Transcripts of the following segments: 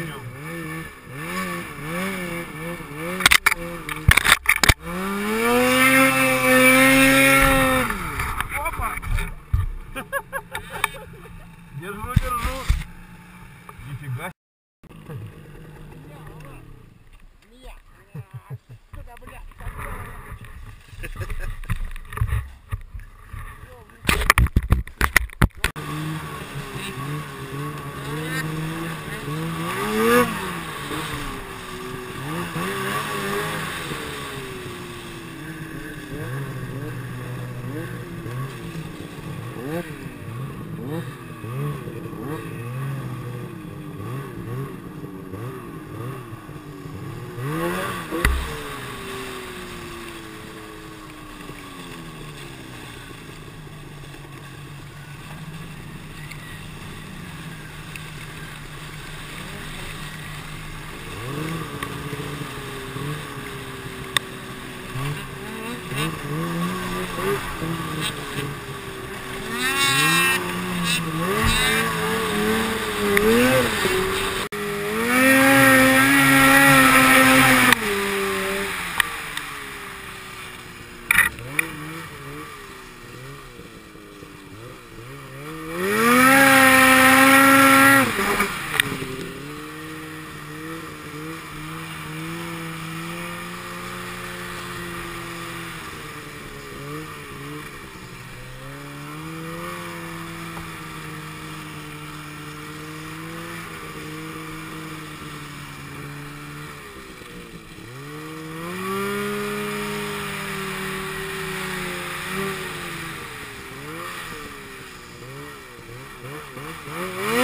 Año. Mm-hmm.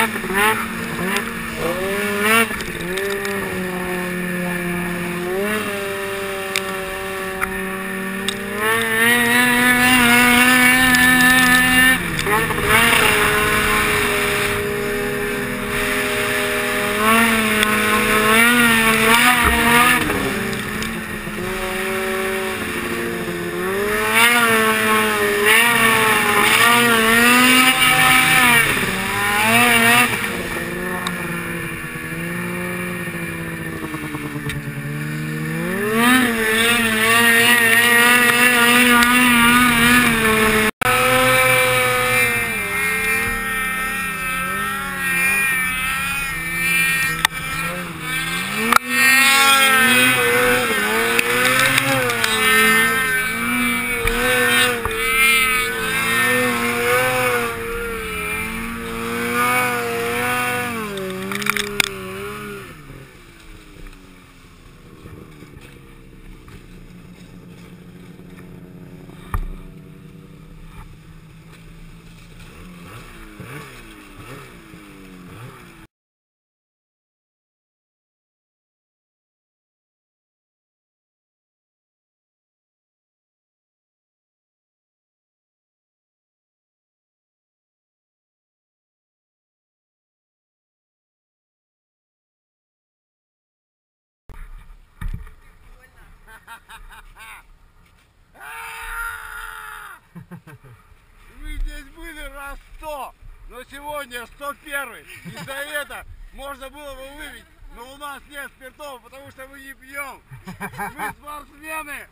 Thank you. Вы здесь были раз сто, но сегодня 101 И за это можно было бы выпить, но у нас нет спиртов, потому что мы не пьем. Мы спортсмены.